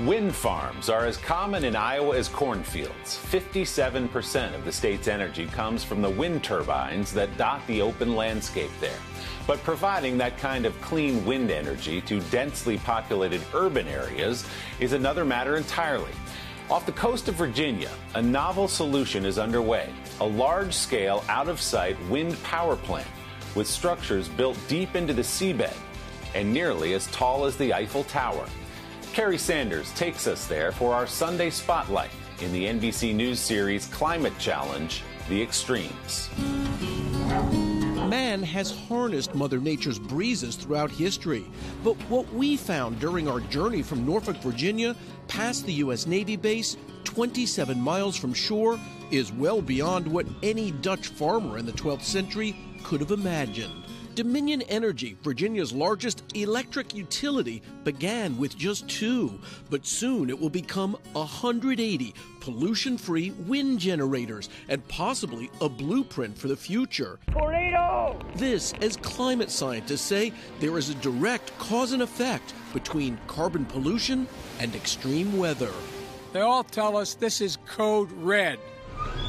Wind farms are as common in Iowa as cornfields. 57% of the state's energy comes from the wind turbines that dot the open landscape there. But providing that kind of clean wind energy to densely populated urban areas is another matter entirely. Off the coast of Virginia, a novel solution is underway a large scale, out of sight wind power plant with structures built deep into the seabed and nearly as tall as the Eiffel Tower. Kerry Sanders takes us there for our Sunday spotlight in the NBC News series Climate Challenge The Extremes. Man has harnessed Mother Nature's breezes throughout history. But what we found during our journey from Norfolk, Virginia, past the U.S. Navy base, 27 miles from shore, is well beyond what any Dutch farmer in the 12th century could have imagined. Dominion Energy, Virginia's largest electric utility, began with just two, but soon it will become 180 pollution free wind generators and possibly a blueprint for the future. Tornado! This, as climate scientists say, there is a direct cause and effect between carbon pollution and extreme weather. They all tell us this is code red.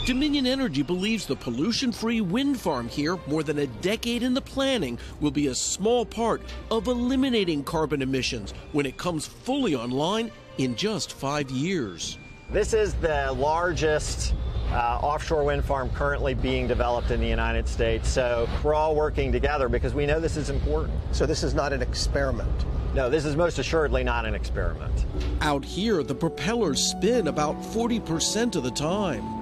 Dominion Energy believes the pollution free wind farm here, more than a decade in the planning, will be a small part of eliminating carbon emissions when it comes fully online in just five years. This is the largest uh, offshore wind farm currently being developed in the United States. So we're all working together because we know this is important. So this is not an experiment. No, this is most assuredly not an experiment. Out here, the propellers spin about 40% of the time.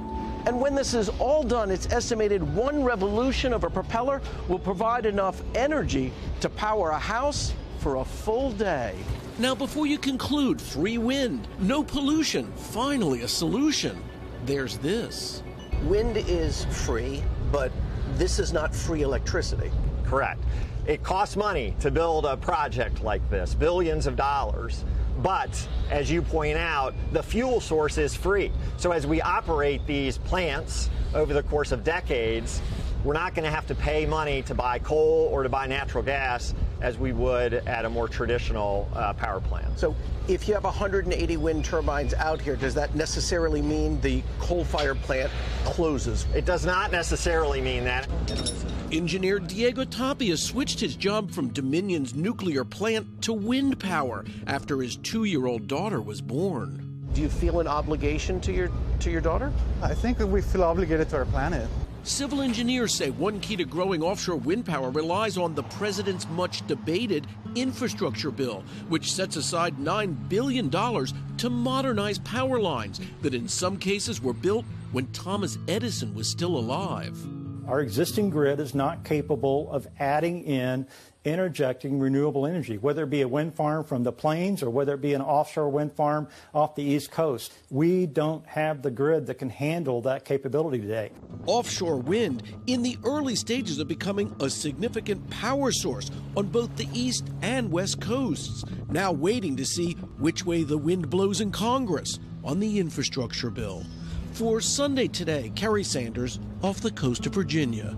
And when this is all done, it's estimated one revolution of a propeller will provide enough energy to power a house for a full day. Now, before you conclude, free wind, no pollution, finally a solution, there's this. Wind is free, but this is not free electricity. Correct. It costs money to build a project like this, billions of dollars. But as you point out, the fuel source is free. So as we operate these plants over the course of decades, we're not going to have to pay money to buy coal or to buy natural gas as we would at a more traditional uh, power plant. So if you have 180 wind turbines out here, does that necessarily mean the coal-fired plant closes? It does not necessarily mean that. Engineer Diego Tapia switched his job from Dominion's nuclear plant to wind power after his two-year-old daughter was born. Do you feel an obligation to your to your daughter? I think we feel obligated to our planet. Civil engineers say one key to growing offshore wind power relies on the president's much debated infrastructure bill, which sets aside $9 billion to modernize power lines that in some cases were built when Thomas Edison was still alive. Our existing grid is not capable of adding in interjecting renewable energy, whether it be a wind farm from the plains or whether it be an offshore wind farm off the East Coast. We don't have the grid that can handle that capability today. Offshore wind in the early stages of becoming a significant power source on both the East and West coasts. Now waiting to see which way the wind blows in Congress on the infrastructure bill. For Sunday Today, Kerry Sanders off the coast of Virginia.